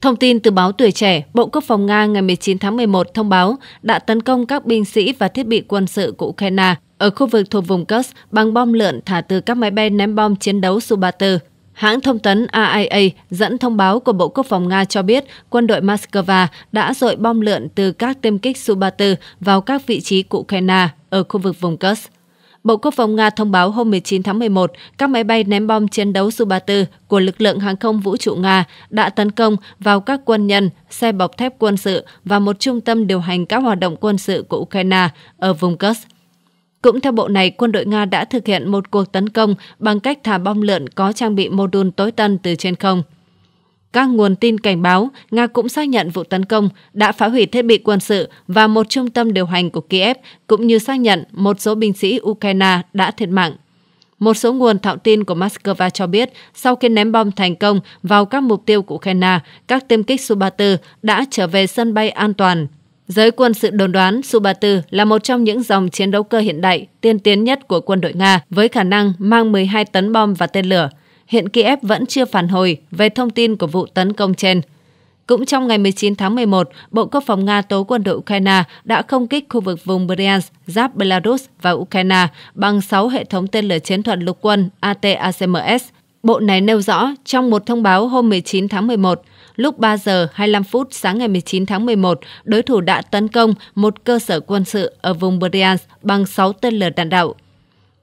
Thông tin từ báo Tuổi Trẻ, Bộ Quốc phòng Nga ngày 19 tháng 11 thông báo đã tấn công các binh sĩ và thiết bị quân sự của Ukraine ở khu vực thuộc vùng Kursk bằng bom lượn thả từ các máy bay ném bom chiến đấu Su-34. Hãng thông tấn RIA dẫn thông báo của Bộ Quốc phòng Nga cho biết quân đội Moscow đã dội bom lượn từ các tiêm kích Su-34 vào các vị trí của Ukraine ở khu vực vùng Kursk. Bộ Quốc phòng Nga thông báo hôm 19 tháng 11, các máy bay ném bom chiến đấu Su-34 của lực lượng hàng không vũ trụ Nga đã tấn công vào các quân nhân, xe bọc thép quân sự và một trung tâm điều hành các hoạt động quân sự của Ukraine ở vùng Kursk. Cũng theo bộ này, quân đội Nga đã thực hiện một cuộc tấn công bằng cách thả bom lượn có trang bị mô đun tối tân từ trên không. Các nguồn tin cảnh báo, Nga cũng xác nhận vụ tấn công đã phá hủy thiết bị quân sự và một trung tâm điều hành của Kiev, cũng như xác nhận một số binh sĩ Ukraine đã thiệt mạng. Một số nguồn thạo tin của Moscow cho biết, sau khi ném bom thành công vào các mục tiêu của Ukraine, các tiêm kích Su-34 đã trở về sân bay an toàn. Giới quân sự đồn đoán Su-34 là một trong những dòng chiến đấu cơ hiện đại, tiên tiến nhất của quân đội Nga, với khả năng mang 12 tấn bom và tên lửa hiện Kiev vẫn chưa phản hồi về thông tin của vụ tấn công trên. Cũng trong ngày 19 tháng 11, Bộ Quốc phòng Nga tố quân đội Ukraine đã không kích khu vực vùng Bryansk, giáp Belarus và Ukraine bằng 6 hệ thống tên lửa chiến thuật lục quân ATACMS. Bộ này nêu rõ trong một thông báo hôm 19 tháng 11, lúc 3 giờ 25 phút sáng ngày 19 tháng 11, đối thủ đã tấn công một cơ sở quân sự ở vùng Bryansk bằng 6 tên lửa đạn đạo.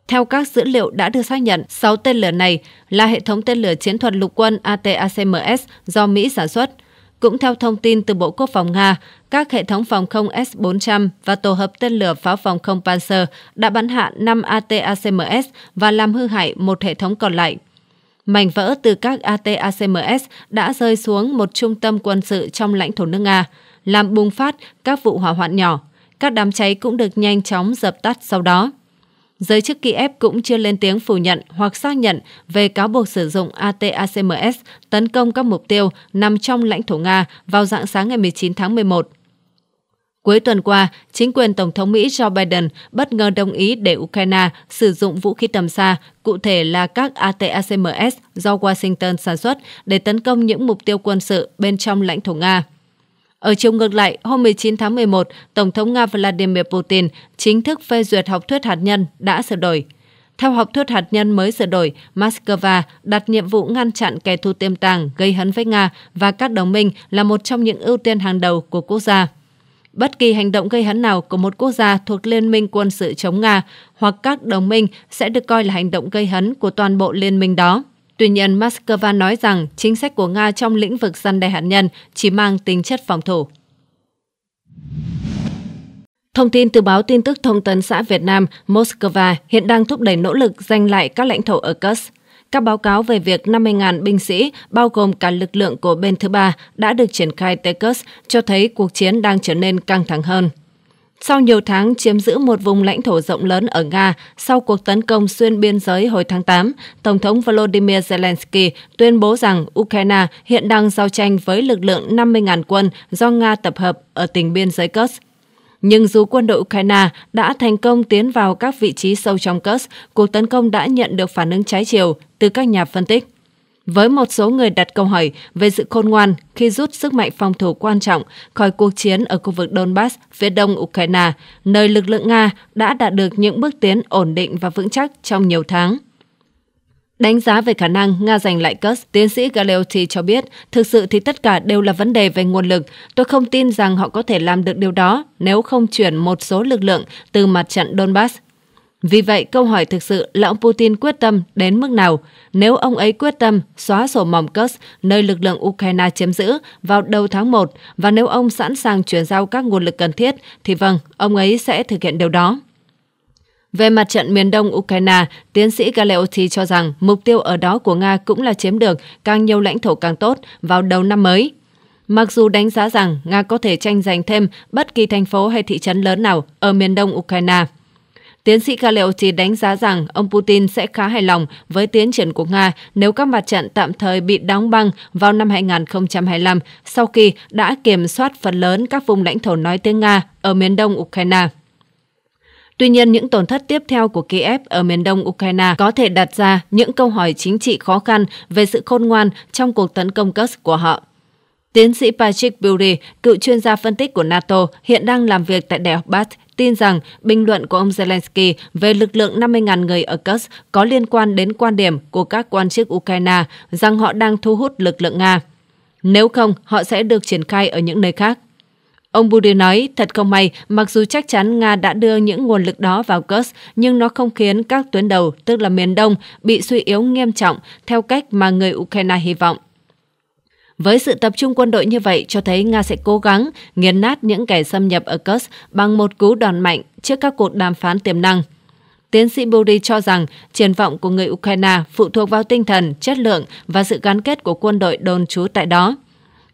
Theo các dữ liệu đã được xác nhận, 6 tên lửa này là hệ thống tên lửa chiến thuật lục quân ATACMS do Mỹ sản xuất. Cũng theo thông tin từ Bộ Quốc phòng Nga, các hệ thống phòng không S-400 và tổ hợp tên lửa pháo phòng không Panzer đã bắn hạ 5 ATACMS và làm hư hại một hệ thống còn lại. Mảnh vỡ từ các ATACMS đã rơi xuống một trung tâm quân sự trong lãnh thổ nước Nga, làm bùng phát các vụ hỏa hoạn nhỏ. Các đám cháy cũng được nhanh chóng dập tắt sau đó. Giới chức Kiev cũng chưa lên tiếng phủ nhận hoặc xác nhận về cáo buộc sử dụng ATACMS tấn công các mục tiêu nằm trong lãnh thổ Nga vào dạng sáng ngày 19 tháng 11. Cuối tuần qua, chính quyền Tổng thống Mỹ Joe Biden bất ngờ đồng ý để Ukraine sử dụng vũ khí tầm xa, cụ thể là các ATACMS do Washington sản xuất để tấn công những mục tiêu quân sự bên trong lãnh thổ Nga. Ở chiều ngược lại, hôm 19 tháng 11, Tổng thống Nga Vladimir Putin chính thức phê duyệt học thuyết hạt nhân đã sửa đổi. Theo học thuyết hạt nhân mới sửa đổi, Moscow đặt nhiệm vụ ngăn chặn kẻ thù tiềm tàng gây hấn với Nga và các đồng minh là một trong những ưu tiên hàng đầu của quốc gia. Bất kỳ hành động gây hấn nào của một quốc gia thuộc Liên minh quân sự chống Nga hoặc các đồng minh sẽ được coi là hành động gây hấn của toàn bộ liên minh đó. Tuy nhiên, Moscow nói rằng chính sách của Nga trong lĩnh vực săn đe hạt nhân chỉ mang tính chất phòng thủ. Thông tin từ báo tin tức thông tấn xã Việt Nam, Moscow hiện đang thúc đẩy nỗ lực giành lại các lãnh thổ ở Kursk. Các báo cáo về việc 50.000 binh sĩ, bao gồm cả lực lượng của bên thứ ba, đã được triển khai tới Kursk cho thấy cuộc chiến đang trở nên căng thẳng hơn. Sau nhiều tháng chiếm giữ một vùng lãnh thổ rộng lớn ở Nga sau cuộc tấn công xuyên biên giới hồi tháng 8, Tổng thống Volodymyr Zelensky tuyên bố rằng Ukraine hiện đang giao tranh với lực lượng 50.000 quân do Nga tập hợp ở tỉnh biên giới Kursk. Nhưng dù quân đội Ukraine đã thành công tiến vào các vị trí sâu trong Kursk, cuộc tấn công đã nhận được phản ứng trái chiều từ các nhà phân tích với một số người đặt câu hỏi về sự khôn ngoan khi rút sức mạnh phòng thủ quan trọng khỏi cuộc chiến ở khu vực Donbass, phía đông Ukraine, nơi lực lượng Nga đã đạt được những bước tiến ổn định và vững chắc trong nhiều tháng. Đánh giá về khả năng Nga giành lại Kursk, tiến sĩ Galeotti cho biết, thực sự thì tất cả đều là vấn đề về nguồn lực. Tôi không tin rằng họ có thể làm được điều đó nếu không chuyển một số lực lượng từ mặt trận Donbass vì vậy, câu hỏi thực sự là ông Putin quyết tâm đến mức nào? Nếu ông ấy quyết tâm xóa sổ mỏm Kursk, nơi lực lượng Ukraine chiếm giữ vào đầu tháng 1, và nếu ông sẵn sàng chuyển giao các nguồn lực cần thiết, thì vâng, ông ấy sẽ thực hiện điều đó. Về mặt trận miền đông Ukraine, tiến sĩ Galeotti cho rằng mục tiêu ở đó của Nga cũng là chiếm được càng nhiều lãnh thổ càng tốt vào đầu năm mới. Mặc dù đánh giá rằng Nga có thể tranh giành thêm bất kỳ thành phố hay thị trấn lớn nào ở miền đông Ukraine, Tiến sĩ Galeotti đánh giá rằng ông Putin sẽ khá hài lòng với tiến triển của Nga nếu các mặt trận tạm thời bị đóng băng vào năm 2025 sau khi đã kiểm soát phần lớn các vùng lãnh thổ nói tiếng Nga ở miền đông Ukraine. Tuy nhiên, những tổn thất tiếp theo của Kiev ở miền đông Ukraine có thể đặt ra những câu hỏi chính trị khó khăn về sự khôn ngoan trong cuộc tấn công Kursk của họ. Tiến sĩ Patrick Bury, cựu chuyên gia phân tích của NATO, hiện đang làm việc tại Đại học Bath, tin rằng bình luận của ông Zelensky về lực lượng 50.000 người ở Kursk có liên quan đến quan điểm của các quan chức Ukraine rằng họ đang thu hút lực lượng Nga. Nếu không, họ sẽ được triển khai ở những nơi khác. Ông Budi nói, thật không may, mặc dù chắc chắn Nga đã đưa những nguồn lực đó vào Kursk, nhưng nó không khiến các tuyến đầu, tức là miền Đông, bị suy yếu nghiêm trọng theo cách mà người Ukraine hy vọng. Với sự tập trung quân đội như vậy cho thấy Nga sẽ cố gắng nghiền nát những kẻ xâm nhập ở Kursk bằng một cú đòn mạnh trước các cuộc đàm phán tiềm năng. Tiến sĩ Buri cho rằng triển vọng của người Ukraine phụ thuộc vào tinh thần, chất lượng và sự gắn kết của quân đội đồn trú tại đó.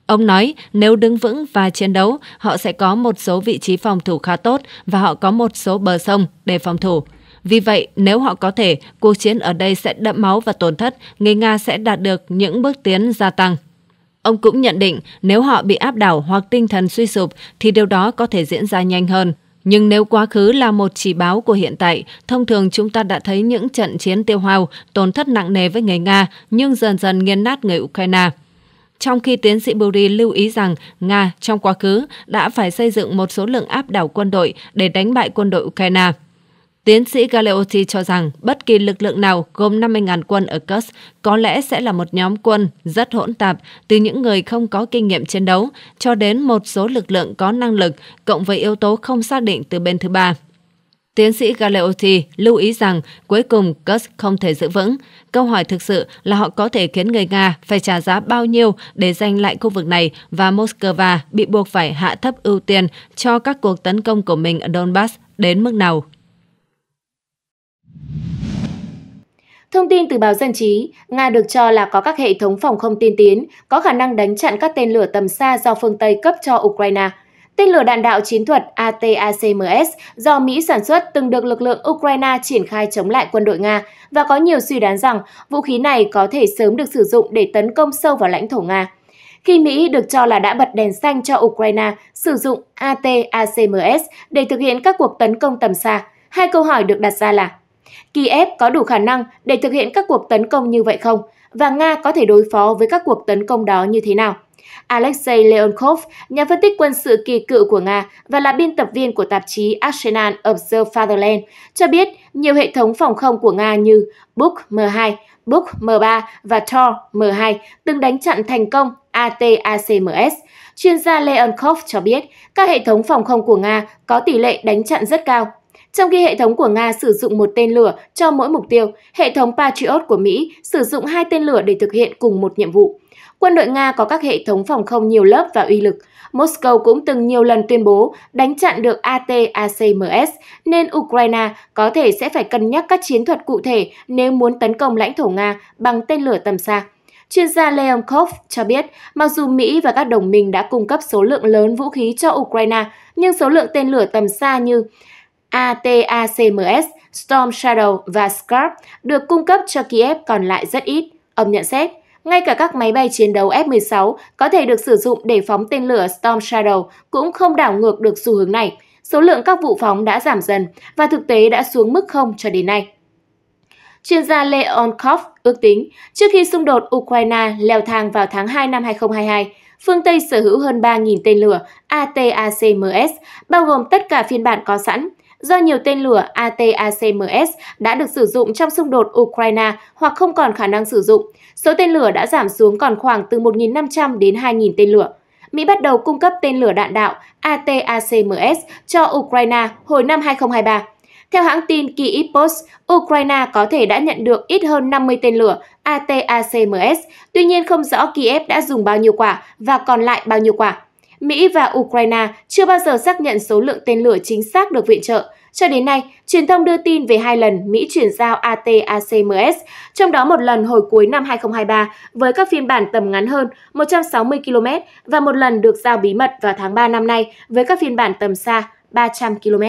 Ông nói nếu đứng vững và chiến đấu, họ sẽ có một số vị trí phòng thủ khá tốt và họ có một số bờ sông để phòng thủ. Vì vậy, nếu họ có thể, cuộc chiến ở đây sẽ đậm máu và tổn thất, người Nga sẽ đạt được những bước tiến gia tăng. Ông cũng nhận định nếu họ bị áp đảo hoặc tinh thần suy sụp thì điều đó có thể diễn ra nhanh hơn. Nhưng nếu quá khứ là một chỉ báo của hiện tại, thông thường chúng ta đã thấy những trận chiến tiêu hao, tổn thất nặng nề với người Nga, nhưng dần dần nghiền nát người Ukraine. Trong khi tiến sĩ Buri lưu ý rằng Nga trong quá khứ đã phải xây dựng một số lượng áp đảo quân đội để đánh bại quân đội Ukraine. Tiến sĩ Galeotti cho rằng bất kỳ lực lượng nào gồm 50.000 quân ở Kursk có lẽ sẽ là một nhóm quân rất hỗn tạp, từ những người không có kinh nghiệm chiến đấu cho đến một số lực lượng có năng lực, cộng với yếu tố không xác định từ bên thứ ba. Tiến sĩ Galeotti lưu ý rằng cuối cùng Kursk không thể giữ vững. Câu hỏi thực sự là họ có thể khiến người Nga phải trả giá bao nhiêu để giành lại khu vực này và Moscow bị buộc phải hạ thấp ưu tiên cho các cuộc tấn công của mình ở Donbass đến mức nào. Thông tin từ báo Dân trí, Nga được cho là có các hệ thống phòng không tiên tiến, có khả năng đánh chặn các tên lửa tầm xa do phương Tây cấp cho Ukraine. Tên lửa đạn đạo chiến thuật ATACMS do Mỹ sản xuất từng được lực lượng Ukraine triển khai chống lại quân đội Nga và có nhiều suy đoán rằng vũ khí này có thể sớm được sử dụng để tấn công sâu vào lãnh thổ Nga. Khi Mỹ được cho là đã bật đèn xanh cho Ukraine sử dụng ATACMS để thực hiện các cuộc tấn công tầm xa, hai câu hỏi được đặt ra là Kiev có đủ khả năng để thực hiện các cuộc tấn công như vậy không? Và Nga có thể đối phó với các cuộc tấn công đó như thế nào? Alexei Leonkov, nhà phân tích quân sự kỳ cựu của Nga và là biên tập viên của tạp chí Arsenal of the Fatherland, cho biết nhiều hệ thống phòng không của Nga như Buk M2, Buk M3 và Tor M2 từng đánh chặn thành công ATACMS. Chuyên gia Leonkov cho biết các hệ thống phòng không của Nga có tỷ lệ đánh chặn rất cao trong khi hệ thống của Nga sử dụng một tên lửa cho mỗi mục tiêu, hệ thống Patriot của Mỹ sử dụng hai tên lửa để thực hiện cùng một nhiệm vụ. Quân đội Nga có các hệ thống phòng không nhiều lớp và uy lực. Moscow cũng từng nhiều lần tuyên bố đánh chặn được ATACMS, nên Ukraine có thể sẽ phải cân nhắc các chiến thuật cụ thể nếu muốn tấn công lãnh thổ Nga bằng tên lửa tầm xa. Chuyên gia Leonkov cho biết, mặc dù Mỹ và các đồng minh đã cung cấp số lượng lớn vũ khí cho Ukraine, nhưng số lượng tên lửa tầm xa như ATACMS, Storm Shadow và Scarp được cung cấp cho Kiev còn lại rất ít. Ông nhận xét, ngay cả các máy bay chiến đấu F-16 có thể được sử dụng để phóng tên lửa Storm Shadow cũng không đảo ngược được xu hướng này. Số lượng các vụ phóng đã giảm dần và thực tế đã xuống mức không cho đến nay. Chuyên gia Leonkov ước tính, trước khi xung đột Ukraine leo thang vào tháng 2 năm 2022, phương Tây sở hữu hơn 3.000 tên lửa ATACMS, bao gồm tất cả phiên bản có sẵn, do nhiều tên lửa ATACMS đã được sử dụng trong xung đột Ukraine hoặc không còn khả năng sử dụng. Số tên lửa đã giảm xuống còn khoảng từ 1.500 đến 2.000 tên lửa. Mỹ bắt đầu cung cấp tên lửa đạn đạo ATACMS cho Ukraine hồi năm 2023. Theo hãng tin Kyiv Post, Ukraine có thể đã nhận được ít hơn 50 tên lửa ATACMS, tuy nhiên không rõ Kiev đã dùng bao nhiêu quả và còn lại bao nhiêu quả. Mỹ và Ukraine chưa bao giờ xác nhận số lượng tên lửa chính xác được viện trợ. Cho đến nay, truyền thông đưa tin về hai lần Mỹ chuyển giao ATACMS, trong đó một lần hồi cuối năm 2023 với các phiên bản tầm ngắn hơn 160 km và một lần được giao bí mật vào tháng 3 năm nay với các phiên bản tầm xa 300 km.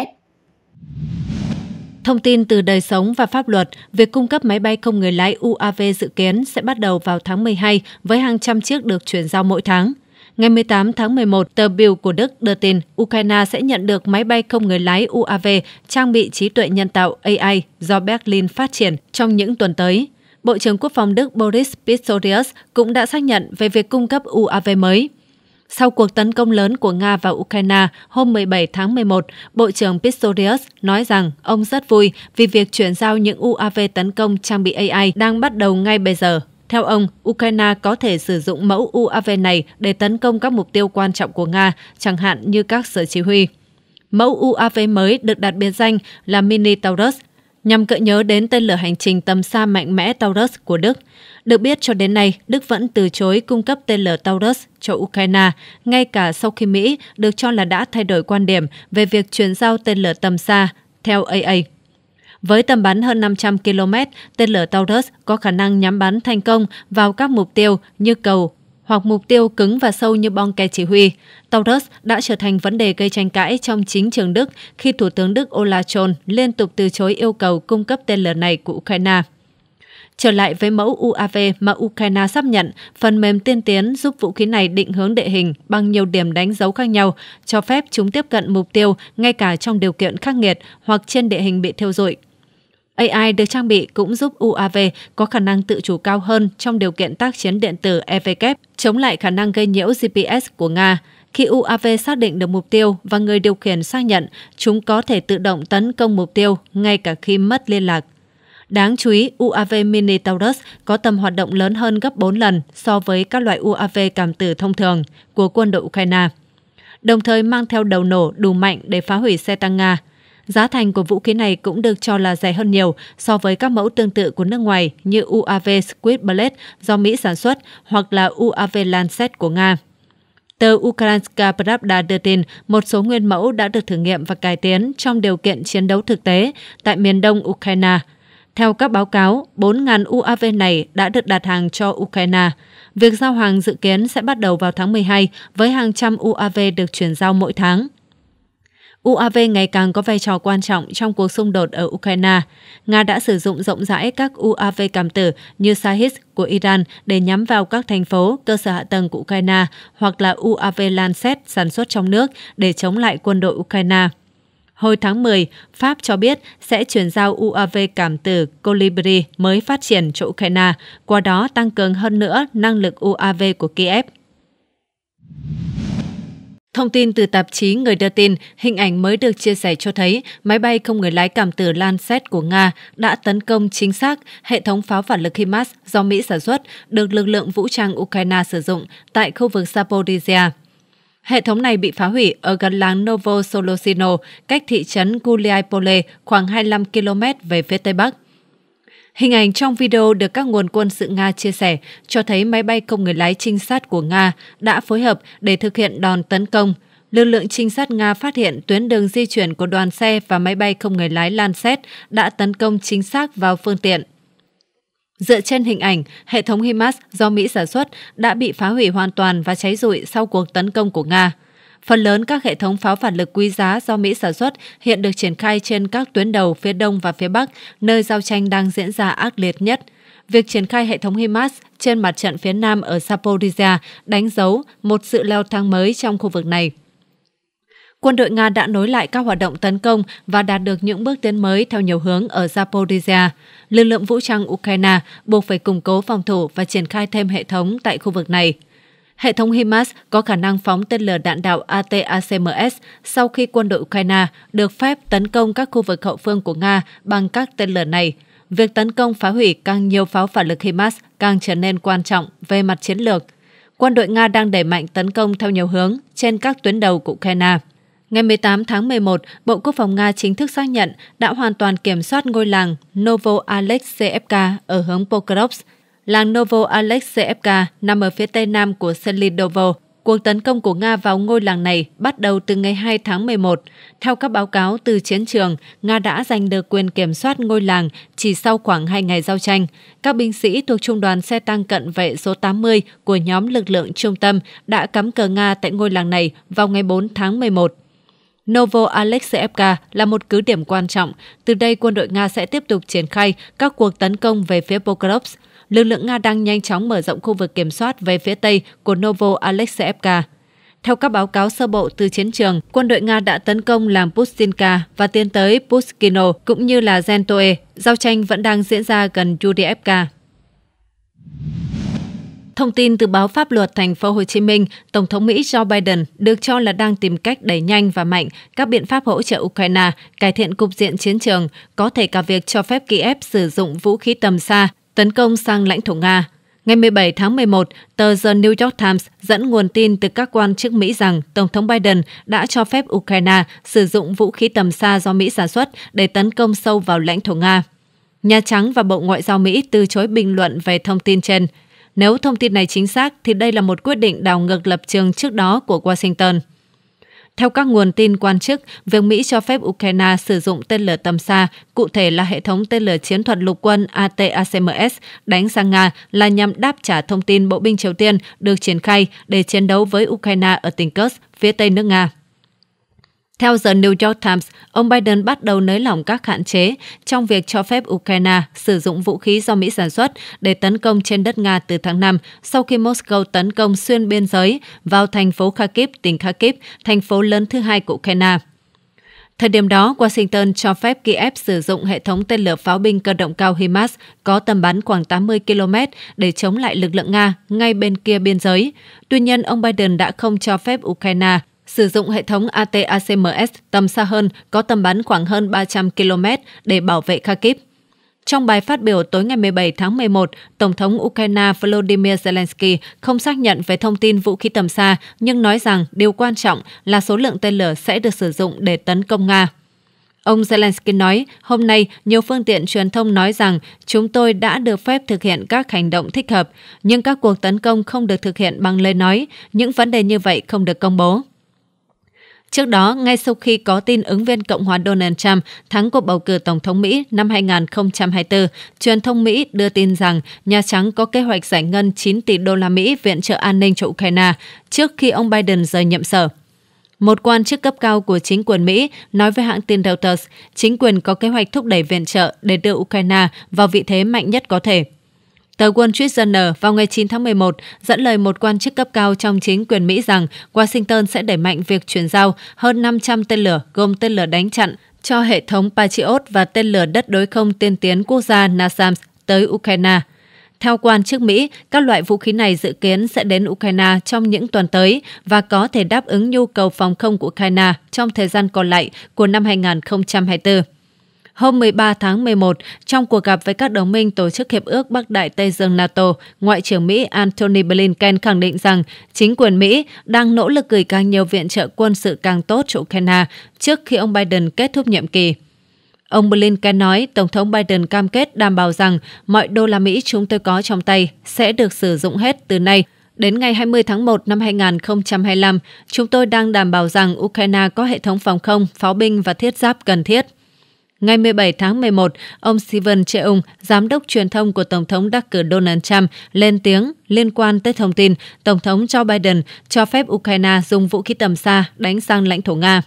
Thông tin từ đời sống và pháp luật, việc cung cấp máy bay không người lái UAV dự kiến sẽ bắt đầu vào tháng 12 với hàng trăm chiếc được chuyển giao mỗi tháng. Ngày 18 tháng 11, tờ Bill của Đức đưa tin Ukraine sẽ nhận được máy bay không người lái UAV trang bị trí tuệ nhân tạo AI do Berlin phát triển trong những tuần tới. Bộ trưởng Quốc phòng Đức Boris Pistorius cũng đã xác nhận về việc cung cấp UAV mới. Sau cuộc tấn công lớn của Nga vào Ukraine hôm 17 tháng 11, Bộ trưởng Pistorius nói rằng ông rất vui vì việc chuyển giao những UAV tấn công trang bị AI đang bắt đầu ngay bây giờ. Theo ông, Ukraine có thể sử dụng mẫu UAV này để tấn công các mục tiêu quan trọng của Nga, chẳng hạn như các sở chỉ huy. Mẫu UAV mới được đặt biệt danh là Mini Taurus, nhằm gợi nhớ đến tên lửa hành trình tầm xa mạnh mẽ Taurus của Đức. Được biết cho đến nay, Đức vẫn từ chối cung cấp tên lửa Taurus cho Ukraine, ngay cả sau khi Mỹ được cho là đã thay đổi quan điểm về việc chuyển giao tên lửa tầm xa, theo AA. Với tầm bắn hơn 500 km, tên lửa Taurus có khả năng nhắm bắn thành công vào các mục tiêu như cầu hoặc mục tiêu cứng và sâu như bong ke chỉ huy. Taurus đã trở thành vấn đề gây tranh cãi trong chính trường Đức khi Thủ tướng Đức Olaf Scholz liên tục từ chối yêu cầu cung cấp tên lửa này của Ukraine. Trở lại với mẫu UAV mà Ukraine sắp nhận, phần mềm tiên tiến giúp vũ khí này định hướng địa hình bằng nhiều điểm đánh dấu khác nhau, cho phép chúng tiếp cận mục tiêu ngay cả trong điều kiện khắc nghiệt hoặc trên địa hình bị thiêu rụi. AI được trang bị cũng giúp UAV có khả năng tự chủ cao hơn trong điều kiện tác chiến điện tử EVK, chống lại khả năng gây nhiễu GPS của Nga. Khi UAV xác định được mục tiêu và người điều khiển xác nhận, chúng có thể tự động tấn công mục tiêu ngay cả khi mất liên lạc. Đáng chú ý, UAV Mini Taurus có tầm hoạt động lớn hơn gấp 4 lần so với các loại UAV cảm tử thông thường của quân đội Ukraine, đồng thời mang theo đầu nổ đủ mạnh để phá hủy xe tăng Nga. Giá thành của vũ khí này cũng được cho là rẻ hơn nhiều so với các mẫu tương tự của nước ngoài như UAV Squid Blade do Mỹ sản xuất hoặc là UAV Lancet của Nga. Tờ Ukrainska Pravda đưa tin một số nguyên mẫu đã được thử nghiệm và cải tiến trong điều kiện chiến đấu thực tế tại miền đông Ukraine. Theo các báo cáo, 4.000 UAV này đã được đặt hàng cho Ukraine. Việc giao hàng dự kiến sẽ bắt đầu vào tháng 12 với hàng trăm UAV được chuyển giao mỗi tháng. UAV ngày càng có vai trò quan trọng trong cuộc xung đột ở Ukraine. Nga đã sử dụng rộng rãi các UAV cảm tử như Sahis của Iran để nhắm vào các thành phố, cơ sở hạ tầng của Ukraine hoặc là UAV Lancet sản xuất trong nước để chống lại quân đội Ukraine. Hồi tháng 10, Pháp cho biết sẽ chuyển giao UAV cảm tử Colibri mới phát triển cho Ukraine, qua đó tăng cường hơn nữa năng lực UAV của Kiev. Thông tin từ tạp chí Người đưa tin, hình ảnh mới được chia sẻ cho thấy máy bay không người lái cảm tử Lancet của Nga đã tấn công chính xác hệ thống pháo phản lực HIMARS do Mỹ sản xuất được lực lượng vũ trang Ukraine sử dụng tại khu vực Zaporizhia. Hệ thống này bị phá hủy ở gần làng Novo Solosino, cách thị trấn Guliaipole khoảng 25 km về phía tây bắc. Hình ảnh trong video được các nguồn quân sự Nga chia sẻ cho thấy máy bay không người lái trinh sát của Nga đã phối hợp để thực hiện đòn tấn công. Lực lượng trinh sát Nga phát hiện tuyến đường di chuyển của đoàn xe và máy bay không người lái Lancet đã tấn công chính xác vào phương tiện. Dựa trên hình ảnh, hệ thống HIMARS do Mỹ sản xuất đã bị phá hủy hoàn toàn và cháy rụi sau cuộc tấn công của Nga. Phần lớn các hệ thống pháo phản lực quý giá do Mỹ sản xuất hiện được triển khai trên các tuyến đầu phía đông và phía bắc, nơi giao tranh đang diễn ra ác liệt nhất. Việc triển khai hệ thống HIMARS trên mặt trận phía nam ở Zaporizhia đánh dấu một sự leo thang mới trong khu vực này. Quân đội Nga đã nối lại các hoạt động tấn công và đạt được những bước tiến mới theo nhiều hướng ở Zaporizhia. Lực lượng vũ trang Ukraine buộc phải củng cố phòng thủ và triển khai thêm hệ thống tại khu vực này. Hệ thống HIMARS có khả năng phóng tên lửa đạn đạo ATACMS sau khi quân đội Ukraine được phép tấn công các khu vực hậu phương của Nga bằng các tên lửa này. Việc tấn công phá hủy càng nhiều pháo phản lực HIMARS càng trở nên quan trọng về mặt chiến lược. Quân đội Nga đang đẩy mạnh tấn công theo nhiều hướng trên các tuyến đầu của Ukraine. Ngày 18 tháng 11, Bộ Quốc phòng Nga chính thức xác nhận đã hoàn toàn kiểm soát ngôi làng Novo Alexeyevka ở hướng Pokrovsk, Làng Novo Alexeyevka nằm ở phía tây nam của Selidovo. Cuộc tấn công của Nga vào ngôi làng này bắt đầu từ ngày 2 tháng 11. Theo các báo cáo từ chiến trường, Nga đã giành được quyền kiểm soát ngôi làng chỉ sau khoảng 2 ngày giao tranh. Các binh sĩ thuộc trung đoàn xe tăng cận vệ số 80 của nhóm lực lượng trung tâm đã cắm cờ Nga tại ngôi làng này vào ngày 4 tháng 11. Novo Alexeyevka là một cứ điểm quan trọng. Từ đây, quân đội Nga sẽ tiếp tục triển khai các cuộc tấn công về phía Pokrovsk lực lượng Nga đang nhanh chóng mở rộng khu vực kiểm soát về phía tây của Novo Alexeyevka. Theo các báo cáo sơ bộ từ chiến trường, quân đội Nga đã tấn công làm Pustinka và tiến tới Puskino cũng như là Zentoe. Giao tranh vẫn đang diễn ra gần Yudievka. Thông tin từ báo pháp luật thành phố Hồ Chí Minh, Tổng thống Mỹ Joe Biden được cho là đang tìm cách đẩy nhanh và mạnh các biện pháp hỗ trợ Ukraine, cải thiện cục diện chiến trường, có thể cả việc cho phép Kiev sử dụng vũ khí tầm xa, tấn công sang lãnh thổ Nga. Ngày 17 tháng 11, tờ The New York Times dẫn nguồn tin từ các quan chức Mỹ rằng Tổng thống Biden đã cho phép Ukraine sử dụng vũ khí tầm xa do Mỹ sản xuất để tấn công sâu vào lãnh thổ Nga. Nhà Trắng và Bộ Ngoại giao Mỹ từ chối bình luận về thông tin trên. Nếu thông tin này chính xác thì đây là một quyết định đảo ngược lập trường trước đó của Washington. Theo các nguồn tin quan chức, việc Mỹ cho phép Ukraine sử dụng tên lửa tầm xa, cụ thể là hệ thống tên lửa chiến thuật lục quân ATACMS đánh sang Nga là nhằm đáp trả thông tin bộ binh Triều Tiên được triển khai để chiến đấu với Ukraine ở tỉnh Kursk, phía tây nước Nga. Theo The New York Times, ông Biden bắt đầu nới lỏng các hạn chế trong việc cho phép Ukraine sử dụng vũ khí do Mỹ sản xuất để tấn công trên đất Nga từ tháng 5 sau khi Moscow tấn công xuyên biên giới vào thành phố Kharkiv, tỉnh Kharkiv, thành phố lớn thứ hai của Ukraine. Thời điểm đó, Washington cho phép Kiev sử dụng hệ thống tên lửa pháo binh cơ động cao HIMARS có tầm bắn khoảng 80 km để chống lại lực lượng Nga ngay bên kia biên giới. Tuy nhiên, ông Biden đã không cho phép Ukraine sử dụng hệ thống ATACMS tầm xa hơn có tầm bắn khoảng hơn 300 km để bảo vệ Kharkiv. Trong bài phát biểu tối ngày 17 tháng 11, Tổng thống Ukraine Volodymyr Zelensky không xác nhận về thông tin vũ khí tầm xa, nhưng nói rằng điều quan trọng là số lượng tên lửa sẽ được sử dụng để tấn công Nga. Ông Zelensky nói, hôm nay nhiều phương tiện truyền thông nói rằng chúng tôi đã được phép thực hiện các hành động thích hợp, nhưng các cuộc tấn công không được thực hiện bằng lời nói, những vấn đề như vậy không được công bố. Trước đó, ngay sau khi có tin ứng viên Cộng hòa Donald Trump thắng cuộc bầu cử Tổng thống Mỹ năm 2024, truyền thông Mỹ đưa tin rằng Nhà Trắng có kế hoạch giải ngân 9 tỷ đô la Mỹ viện trợ an ninh cho Ukraine trước khi ông Biden rời nhiệm sở. Một quan chức cấp cao của chính quyền Mỹ nói với hãng tin Reuters, chính quyền có kế hoạch thúc đẩy viện trợ để đưa Ukraine vào vị thế mạnh nhất có thể. Tờ Wall Street Journal vào ngày 9 tháng 11 dẫn lời một quan chức cấp cao trong chính quyền Mỹ rằng Washington sẽ đẩy mạnh việc chuyển giao hơn 500 tên lửa gồm tên lửa đánh chặn cho hệ thống Patriot và tên lửa đất đối không tiên tiến quốc gia NASAMS tới Ukraine. Theo quan chức Mỹ, các loại vũ khí này dự kiến sẽ đến Ukraine trong những tuần tới và có thể đáp ứng nhu cầu phòng không của Ukraine trong thời gian còn lại của năm 2024. Hôm 13 tháng 11, trong cuộc gặp với các đồng minh tổ chức Hiệp ước Bắc Đại Tây Dương NATO, Ngoại trưởng Mỹ Antony Blinken khẳng định rằng chính quyền Mỹ đang nỗ lực gửi càng nhiều viện trợ quân sự càng tốt cho Ukraine trước khi ông Biden kết thúc nhiệm kỳ. Ông Blinken nói Tổng thống Biden cam kết đảm bảo rằng mọi đô la Mỹ chúng tôi có trong tay sẽ được sử dụng hết từ nay Đến ngày 20 tháng 1 năm 2025, chúng tôi đang đảm bảo rằng Ukraine có hệ thống phòng không, pháo binh và thiết giáp cần thiết. Ngày 17 tháng 11, ông Steven Cheung, giám đốc truyền thông của Tổng thống đắc cử Donald Trump, lên tiếng liên quan tới thông tin Tổng thống Joe Biden cho phép Ukraine dùng vũ khí tầm xa đánh sang lãnh thổ Nga.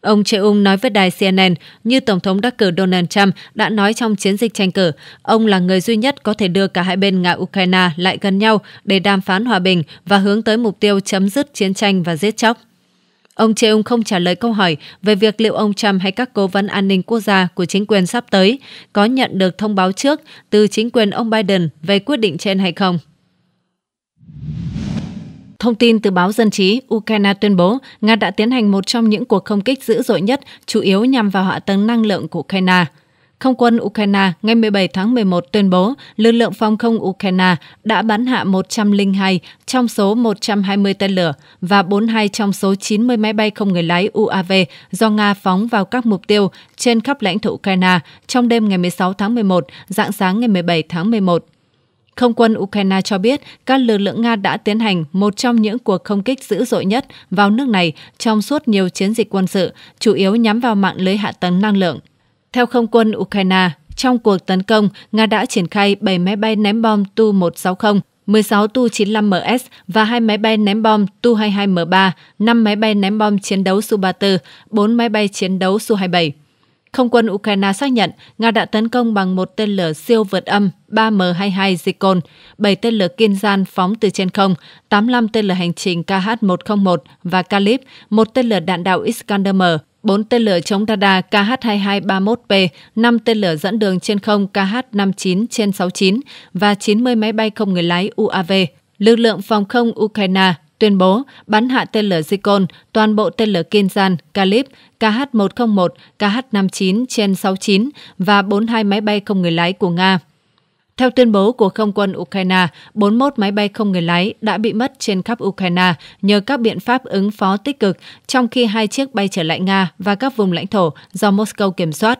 Ông Cheung nói với đài CNN, như Tổng thống đắc cử Donald Trump đã nói trong chiến dịch tranh cử, ông là người duy nhất có thể đưa cả hai bên Nga-Ukraine lại gần nhau để đàm phán hòa bình và hướng tới mục tiêu chấm dứt chiến tranh và giết chóc. Ông Cheung không trả lời câu hỏi về việc liệu ông Trump hay các cố vấn an ninh quốc gia của chính quyền sắp tới có nhận được thông báo trước từ chính quyền ông Biden về quyết định trên hay không. Thông tin từ báo Dân trí, Ukraine tuyên bố Nga đã tiến hành một trong những cuộc không kích dữ dội nhất, chủ yếu nhằm vào hạ tầng năng lượng của Ukraine. Không quân Ukraine ngày 17 tháng 11 tuyên bố lực lượng phòng không Ukraine đã bắn hạ 102 trong số 120 tên lửa và 42 trong số 90 máy bay không người lái UAV do Nga phóng vào các mục tiêu trên khắp lãnh thổ Ukraine trong đêm ngày 16 tháng 11, dạng sáng ngày 17 tháng 11. Không quân Ukraine cho biết các lực lượng Nga đã tiến hành một trong những cuộc không kích dữ dội nhất vào nước này trong suốt nhiều chiến dịch quân sự, chủ yếu nhắm vào mạng lưới hạ tầng năng lượng. Theo không quân Ukraine, trong cuộc tấn công, Nga đã triển khai 7 máy bay ném bom Tu-160, 16 Tu-95MS và 2 máy bay ném bom Tu-22M3, 5 máy bay ném bom chiến đấu Su-34, 4 máy bay chiến đấu Su-27. Không quân Ukraine xác nhận Nga đã tấn công bằng một tên lửa siêu vượt âm 3M22 Zircon, 7 tên lửa Kinzhan phóng từ trên không, 85 tên lửa hành trình KH-101 và Kalib, một tên lửa đạn đạo Iskander-M, 4 tên lửa chống radar KH-2231P, 5 tên lửa dẫn đường trên không KH-59 trên 69 và 90 máy bay không người lái UAV. Lực lượng phòng không Ukraine tuyên bố bắn hạ tên lửa Zikon, toàn bộ tên lửa Kinzhan, Kalib, KH-101, KH-59 trên 69 và 42 máy bay không người lái của Nga. Theo tuyên bố của không quân Ukraine, 41 máy bay không người lái đã bị mất trên khắp Ukraine nhờ các biện pháp ứng phó tích cực, trong khi hai chiếc bay trở lại Nga và các vùng lãnh thổ do Moscow kiểm soát.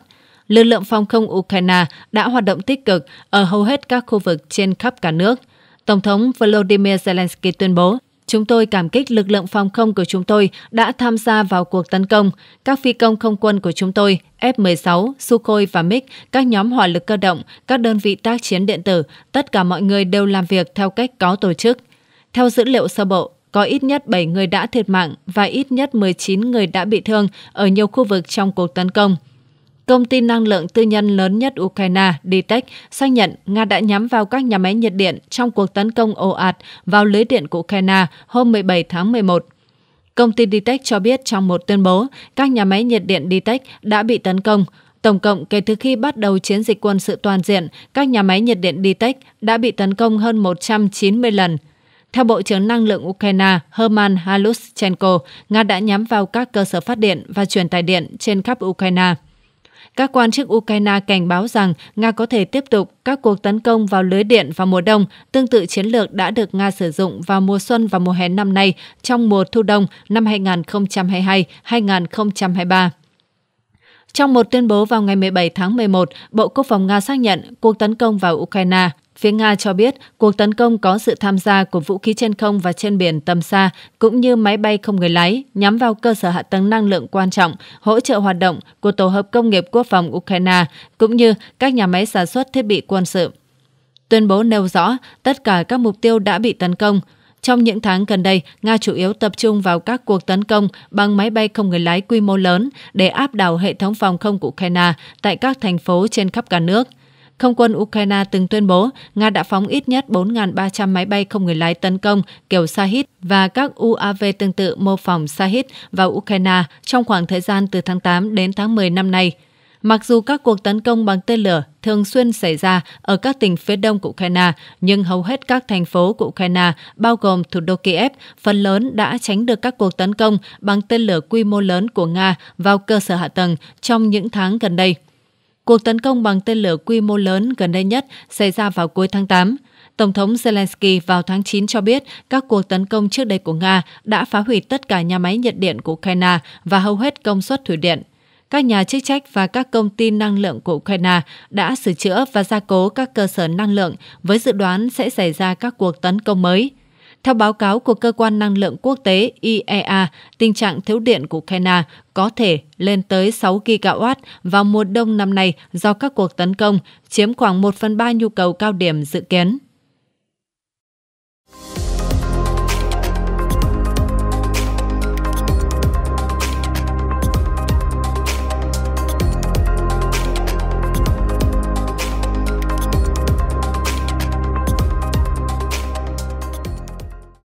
Lực lượng phòng không Ukraine đã hoạt động tích cực ở hầu hết các khu vực trên khắp cả nước. Tổng thống Volodymyr Zelensky tuyên bố Chúng tôi cảm kích lực lượng phòng không của chúng tôi đã tham gia vào cuộc tấn công. Các phi công không quân của chúng tôi, F-16, Sukhoi và MiG, các nhóm hỏa lực cơ động, các đơn vị tác chiến điện tử, tất cả mọi người đều làm việc theo cách có tổ chức. Theo dữ liệu sơ bộ, có ít nhất 7 người đã thiệt mạng và ít nhất 19 người đã bị thương ở nhiều khu vực trong cuộc tấn công. Công ty năng lượng tư nhân lớn nhất Ukraine, Ditech, xác nhận Nga đã nhắm vào các nhà máy nhiệt điện trong cuộc tấn công ồ ạt vào lưới điện của Ukraine hôm 17 tháng 11. Công ty Ditech cho biết trong một tuyên bố, các nhà máy nhiệt điện Ditech đã bị tấn công. Tổng cộng kể từ khi bắt đầu chiến dịch quân sự toàn diện, các nhà máy nhiệt điện Ditech đã bị tấn công hơn 190 lần. Theo Bộ trưởng Năng lượng Ukraine Herman Halushchenko, Nga đã nhắm vào các cơ sở phát điện và truyền tải điện trên khắp Ukraine. Các quan chức Ukraine cảnh báo rằng Nga có thể tiếp tục các cuộc tấn công vào lưới điện vào mùa đông, tương tự chiến lược đã được Nga sử dụng vào mùa xuân và mùa hè năm nay trong mùa thu đông năm 2022-2023. Trong một tuyên bố vào ngày 17 tháng 11, Bộ Quốc phòng Nga xác nhận cuộc tấn công vào Ukraine Phía Nga cho biết cuộc tấn công có sự tham gia của vũ khí trên không và trên biển tầm xa, cũng như máy bay không người lái, nhắm vào cơ sở hạ tầng năng lượng quan trọng, hỗ trợ hoạt động của Tổ hợp Công nghiệp Quốc phòng Ukraine, cũng như các nhà máy sản xuất thiết bị quân sự. Tuyên bố nêu rõ tất cả các mục tiêu đã bị tấn công. Trong những tháng gần đây, Nga chủ yếu tập trung vào các cuộc tấn công bằng máy bay không người lái quy mô lớn để áp đảo hệ thống phòng không của Ukraine tại các thành phố trên khắp cả nước – không quân Ukraine từng tuyên bố Nga đã phóng ít nhất 4.300 máy bay không người lái tấn công kiểu Shahid và các UAV tương tự mô phỏng Shahid vào Ukraine trong khoảng thời gian từ tháng 8 đến tháng 10 năm nay. Mặc dù các cuộc tấn công bằng tên lửa thường xuyên xảy ra ở các tỉnh phía đông của Ukraine, nhưng hầu hết các thành phố của Ukraine, bao gồm thủ đô Kiev, phần lớn đã tránh được các cuộc tấn công bằng tên lửa quy mô lớn của Nga vào cơ sở hạ tầng trong những tháng gần đây. Cuộc tấn công bằng tên lửa quy mô lớn gần đây nhất xảy ra vào cuối tháng 8. Tổng thống Zelensky vào tháng 9 cho biết các cuộc tấn công trước đây của Nga đã phá hủy tất cả nhà máy nhiệt điện của Ukraine và hầu hết công suất thủy điện. Các nhà chức trách và các công ty năng lượng của Ukraine đã sửa chữa và gia cố các cơ sở năng lượng với dự đoán sẽ xảy ra các cuộc tấn công mới. Theo báo cáo của Cơ quan Năng lượng Quốc tế IEA, tình trạng thiếu điện của Ukraine có thể lên tới 6 gigawatt vào mùa đông năm nay do các cuộc tấn công, chiếm khoảng 1 phần 3 nhu cầu cao điểm dự kiến.